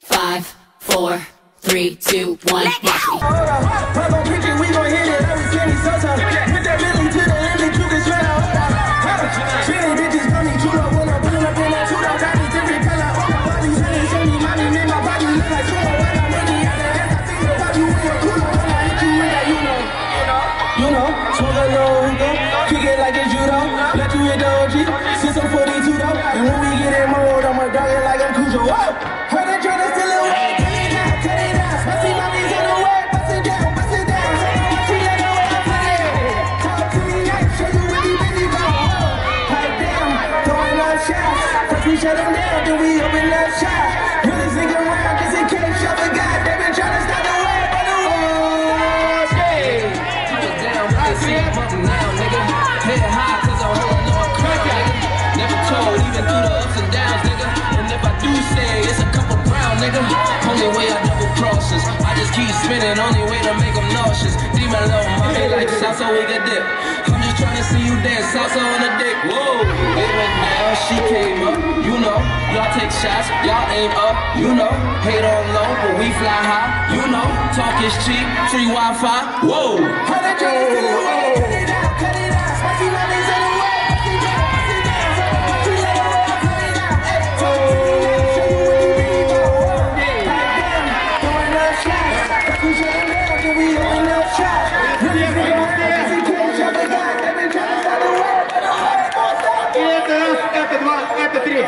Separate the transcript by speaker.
Speaker 1: Five, four, three, two, one, watch me.
Speaker 2: Pop on pitch we gon' hit it every Kenny Sosa. With that Billy to the limit, you can smell out. Spinning bitches call me Chulo when I'm pulling up in that Chulo. Body different color, all my body spinning, show me mommy, make my body look like Chulo. When I'm ready, I can ask, I think about you in your cooler. When I hit you with that, you know. You know, smoke a little hookah, kick it like it's judo. Let you hit the OG, since I'm 42 though. And when we get in mode, I'ma dog it like I'm Cujo. Whoa! Heard they shut them down, then we open up shop. Really sneak around just in case y'all forgot. They been tryna stop the way, but the walls, yeah.
Speaker 3: down with seat bump now, nigga. Head high, cause I'm holding on nigga. Never told, even through the ups and downs, nigga. And if I do say it's a brown, nigga. Only way I double crosses. I just keep spinning, only way to make them nauseous. Demon low, mommy like salsa, we get dip. I'm just trying to see you dance, salsa on the dick. Whoa, it went down, she came. Y'all take shots, y'all aim up, you know. Hate on low, but we fly high, you know. Talk is cheap, free Wi-Fi, whoa.
Speaker 2: это три.